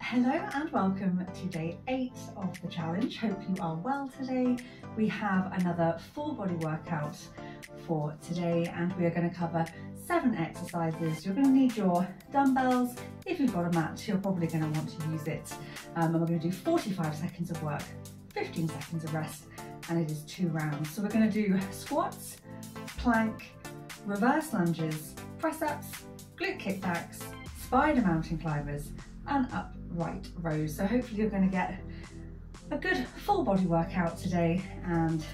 Hello and welcome to day eight of the challenge. Hope you are well today. We have another full body workout for today and we are going to cover seven exercises. You're going to need your dumbbells. If you've got a mat, you're probably going to want to use it. Um, and we're going to do 45 seconds of work, 15 seconds of rest, and it is two rounds. So we're going to do squats, plank, reverse lunges, press ups, glute kickbacks, spider mountain climbers, and upright rows. So hopefully you're going to get a good full body workout today and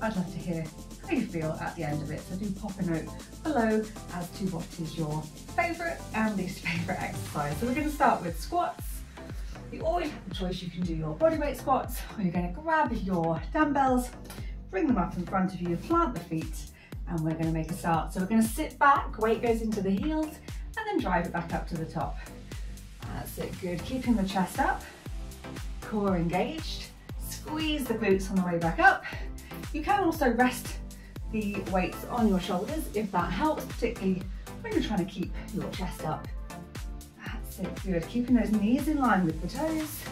I'd love to hear how you feel at the end of it. So do pop a note below as to what is your favourite and least favourite exercise. So we're going to start with squats. You always have the choice, you can do your bodyweight squats or you're going to grab your dumbbells, bring them up in front of you, plant the feet and we're going to make a start. So we're going to sit back, weight goes into the heels and then drive it back up to the top. That's it, good. Keeping the chest up, core engaged. Squeeze the glutes on the way back up. You can also rest the weights on your shoulders if that helps, particularly when you're trying to keep your chest up. That's it, good. Keeping those knees in line with the toes.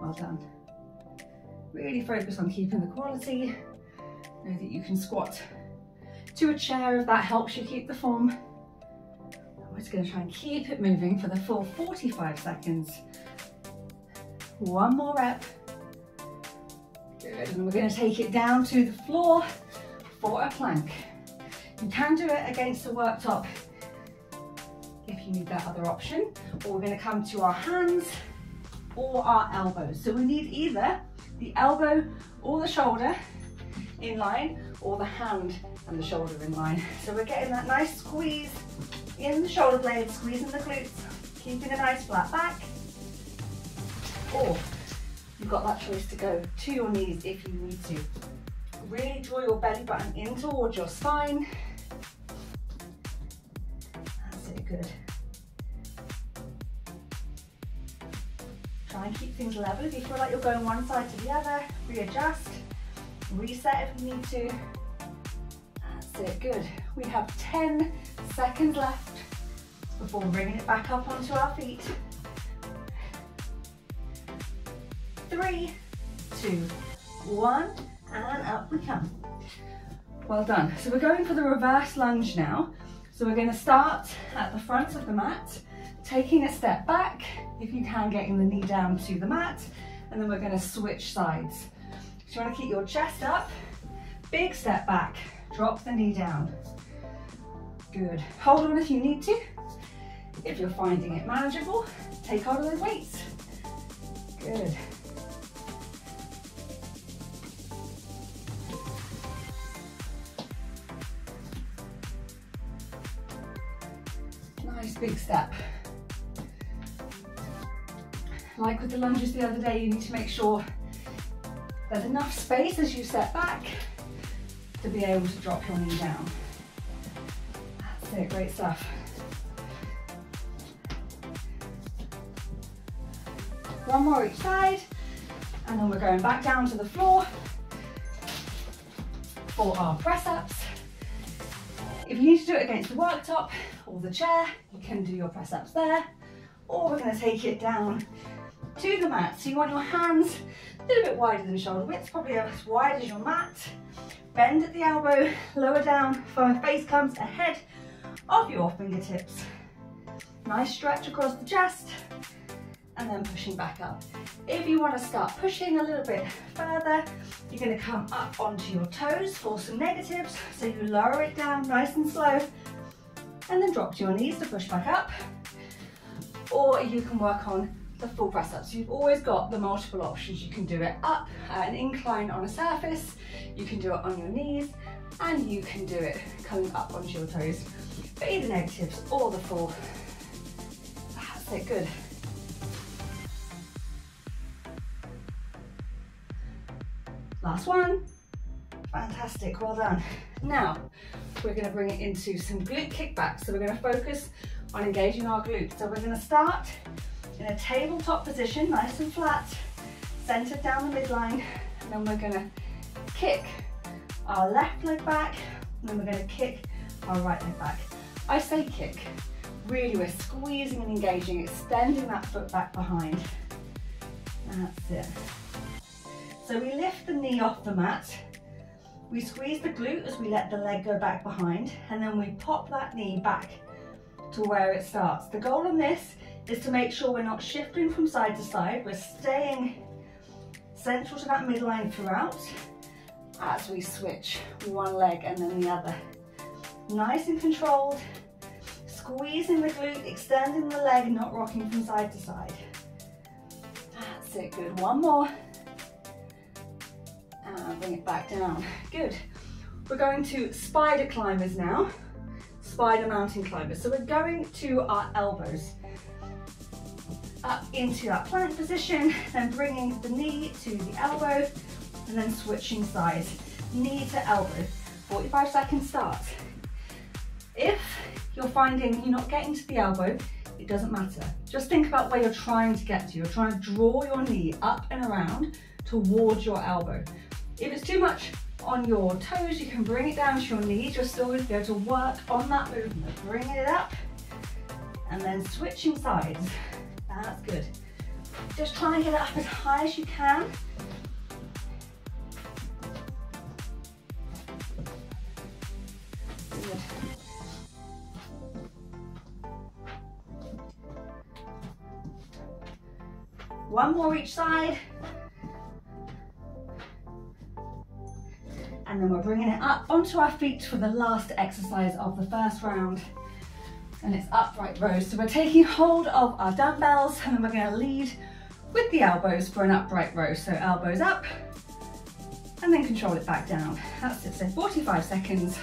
Well done. Really focus on keeping the quality. Know that you can squat to a chair if that helps you keep the form. We're just going to try and keep it moving for the full 45 seconds. One more rep. Good, and we're going to take it down to the floor for a plank. You can do it against the worktop if you need that other option, or we're going to come to our hands or our elbows. So we need either the elbow or the shoulder in line or the hand and the shoulder in line. So we're getting that nice squeeze in the shoulder blades, squeezing the glutes, keeping a nice flat back. Or you've got that choice to go to your knees if you need to. Really draw your belly button in towards your spine. That's it, good. Things level. If you feel like you're going one side to the other, readjust, reset if you need to. That's it, good. We have 10 seconds left before bringing it back up onto our feet. Three, two, one, and up we come. Well done. So we're going for the reverse lunge now. So we're going to start at the front of the mat, taking a step back, if you can, getting the knee down to the mat, and then we're going to switch sides. So you want to keep your chest up, big step back, drop the knee down. Good. Hold on if you need to. If you're finding it manageable, take hold of those weights. Good. Nice big step. Like with the lunges the other day, you need to make sure there's enough space as you step back to be able to drop your knee down. That's it, great stuff. One more each side, and then we're going back down to the floor for our press ups. If you need to do it against the worktop or the chair, you can do your press ups there, or we're gonna take it down to the mat. So you want your hands a little bit wider than shoulder width, probably as wide as your mat. Bend at the elbow, lower down, face comes ahead of your fingertips. Nice stretch across the chest and then pushing back up. If you want to start pushing a little bit further, you're going to come up onto your toes for some negatives. So you lower it down nice and slow and then drop to your knees to push back up. Or you can work on the full press up. So you've always got the multiple options. You can do it up an incline on a surface, you can do it on your knees, and you can do it coming up onto your toes. But either negatives or the full. That's it, good. Last one. Fantastic, well done. Now, we're gonna bring it into some glute kickbacks. So we're gonna focus on engaging our glutes. So we're gonna start in a tabletop position, nice and flat, centered down the midline, and then we're gonna kick our left leg back, And then we're gonna kick our right leg back. I say kick, really we're squeezing and engaging, extending that foot back behind. That's it. So we lift the knee off the mat, we squeeze the glute as we let the leg go back behind, and then we pop that knee back to where it starts. The goal on this is to make sure we're not shifting from side to side, we're staying central to that midline throughout as we switch one leg and then the other. Nice and controlled, squeezing the glute, extending the leg, not rocking from side to side. That's it, good. One more. And bring it back down. Good. We're going to spider climbers now. Spider mountain climbers. So we're going to our elbows up into that plank position, then bringing the knee to the elbow, and then switching sides, knee to elbow. 45 seconds start. If you're finding you're not getting to the elbow, it doesn't matter. Just think about where you're trying to get to. You're trying to draw your knee up and around towards your elbow. If it's too much on your toes, you can bring it down to your knees. You're still going to be able to work on that movement. Bring it up and then switching sides. That's good. Just try and get it up as high as you can. One more each side. And then we're bringing it up onto our feet for the last exercise of the first round and it's upright rows. So we're taking hold of our dumbbells and then we're gonna lead with the elbows for an upright row. So elbows up and then control it back down. That's it, so 45 seconds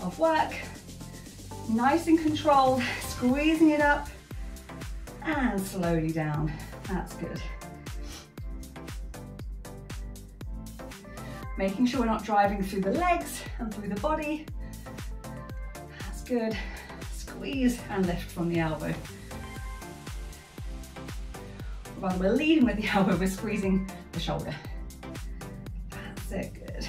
of work. Nice and controlled, squeezing it up and slowly down. That's good. Making sure we're not driving through the legs and through the body. That's good squeeze and lift from the elbow. While we're leading with the elbow, we're squeezing the shoulder. That's it, good.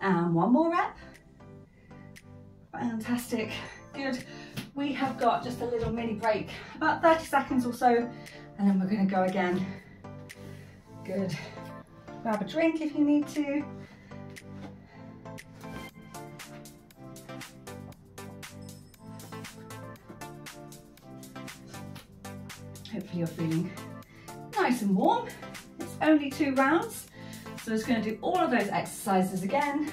And one more rep. Fantastic, good. We have got just a little mini break, about 30 seconds or so, and then we're gonna go again. Good. Grab a drink if you need to. Hopefully you're feeling nice and warm. It's only two rounds, so it's gonna do all of those exercises again,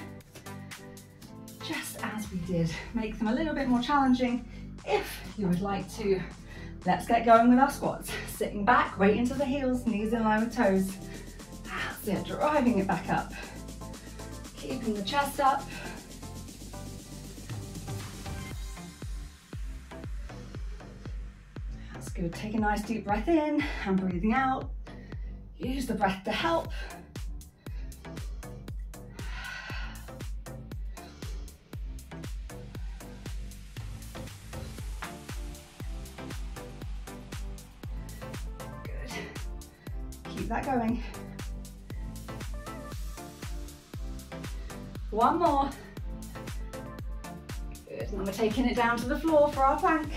just as we did. Make them a little bit more challenging if you would like to Let's get going with our squats. Sitting back, weight into the heels, knees in line with toes. That's it, driving it back up. Keeping the chest up. That's good. Take a nice deep breath in and breathing out. Use the breath to help. That going. One more. Good, and we're taking it down to the floor for our plank.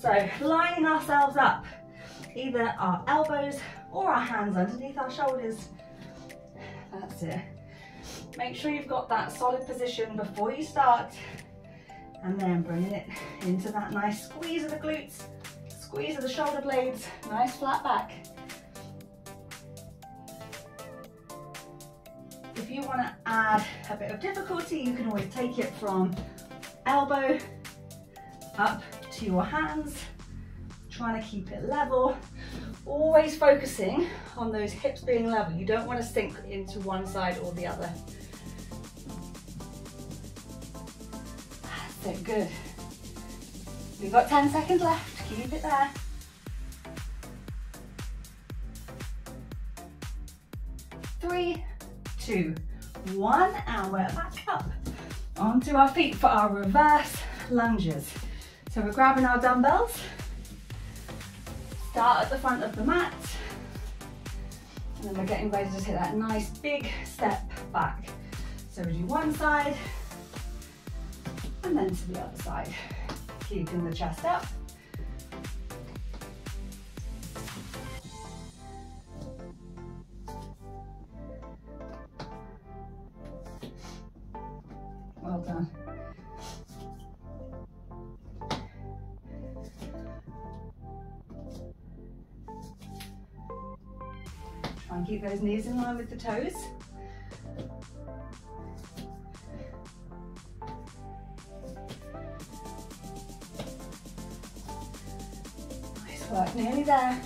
So lining ourselves up, either our elbows or our hands underneath our shoulders. That's it. Make sure you've got that solid position before you start and then bringing it into that nice squeeze of the glutes Squeeze of the shoulder blades, nice flat back. If you want to add a bit of difficulty, you can always take it from elbow up to your hands, trying to keep it level. Always focusing on those hips being level. You don't want to sink into one side or the other. So good. We've got 10 seconds left. Keep it there. Three, two, one, and we're back up onto our feet for our reverse lunges. So we're grabbing our dumbbells, start at the front of the mat, and then we're getting ready to take that nice big step back. So we do one side, and then to the other side. Keeping the chest up. And keep those knees in line with the toes. Nice work, nearly there.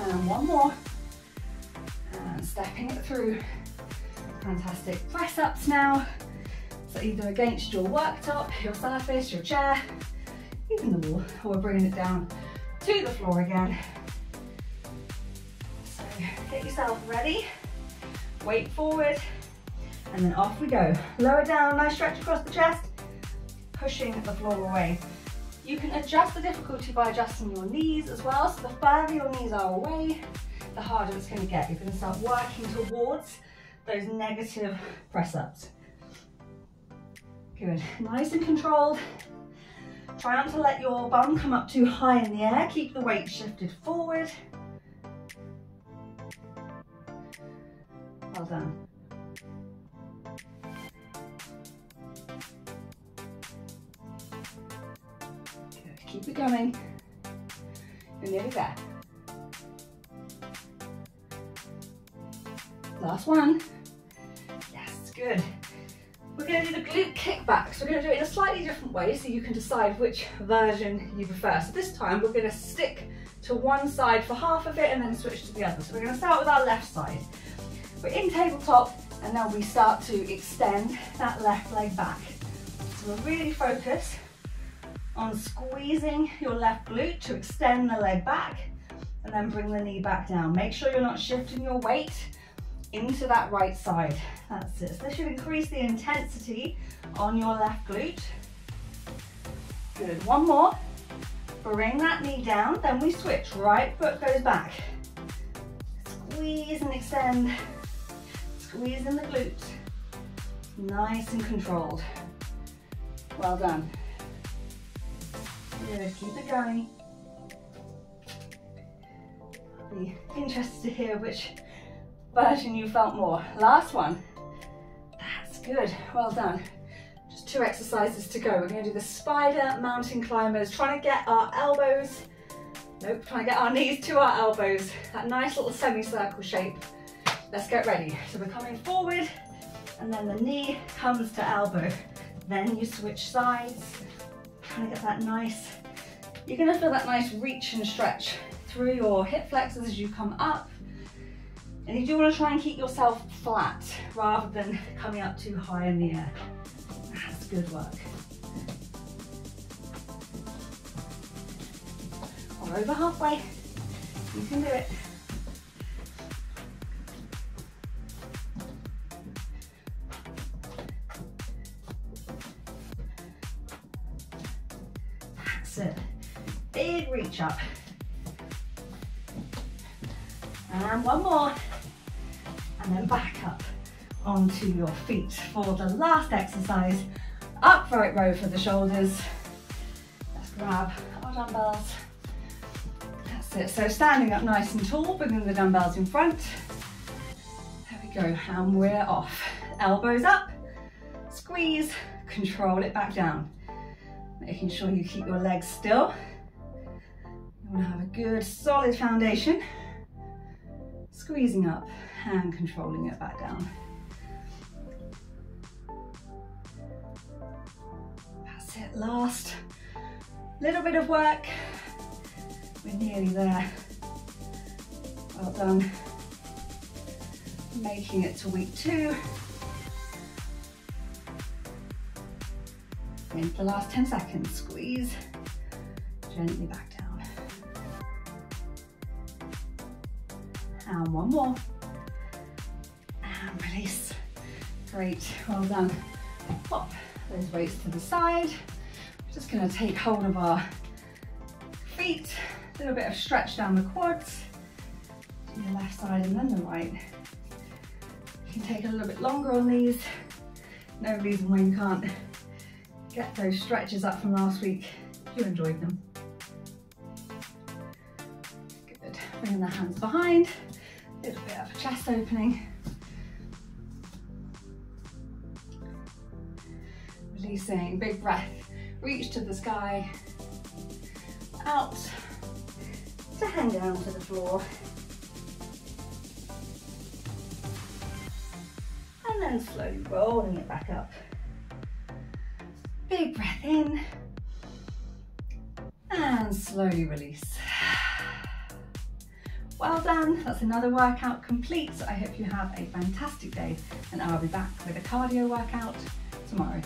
And one more. And stepping it through. Fantastic. Press ups now. So either against your worktop, your surface, your chair, even the wall, or we're bringing it down to the floor again. Get yourself ready, weight forward, and then off we go. Lower down, nice stretch across the chest, pushing the floor away. You can adjust the difficulty by adjusting your knees as well. So the further your knees are away, the harder it's gonna get. You're gonna start working towards those negative press ups. Good, nice and controlled. Try not to let your bum come up too high in the air. Keep the weight shifted forward. Well done. Good, keep it going. You're nearly there. Last one. Yes, good. We're going to do the glute kickbacks. We're going to do it in a slightly different way so you can decide which version you prefer. So this time we're going to stick to one side for half of it and then switch to the other. So we're going to start with our left side. We're in tabletop and now we start to extend that left leg back. So we'll really focus on squeezing your left glute to extend the leg back and then bring the knee back down. Make sure you're not shifting your weight into that right side. That's it. So this should increase the intensity on your left glute. Good. One more. Bring that knee down, then we switch. Right foot goes back. Squeeze and extend. Squeeze in the glute. Nice and controlled. Well done. Good. Keep it going. Be interested to hear which version you felt more. Last one. That's good, well done. Just two exercises to go. We're gonna do the spider mountain climbers, trying to get our elbows, nope, trying to get our knees to our elbows. That nice little semicircle shape. Let's get ready. So we're coming forward and then the knee comes to elbow. Then you switch sides, trying to get that nice, you're gonna feel that nice reach and stretch through your hip flexors as you come up and you do want to try and keep yourself flat rather than coming up too high in the air. That's good work. Or over halfway. You can do it. Big reach up. And one more and then back up onto your feet for the last exercise. Upright row for the shoulders. Let's grab our dumbbells. That's it. So standing up nice and tall, bringing the dumbbells in front. There we go, and we're off. Elbows up, squeeze, control it back down. Making sure you keep your legs still. You wanna have a good solid foundation. Squeezing up and controlling it back down. That's it, last little bit of work. We're nearly there. Well done. Making it to week two. In for the last 10 seconds, squeeze gently back And one more. And release. Great, well done. Pop those weights to the side. We're just gonna take hold of our feet, a little bit of stretch down the quads. Do the left side and then the right. You can take a little bit longer on these. No reason why you can't get those stretches up from last week. You enjoyed them. Good, bringing the hands behind, little bit of a chest opening. Releasing, big breath, reach to the sky, out to hang down to the floor. And then slowly rolling it back up. Big breath in and slowly release. Well done, that's another workout complete. I hope you have a fantastic day and I'll be back with a cardio workout tomorrow.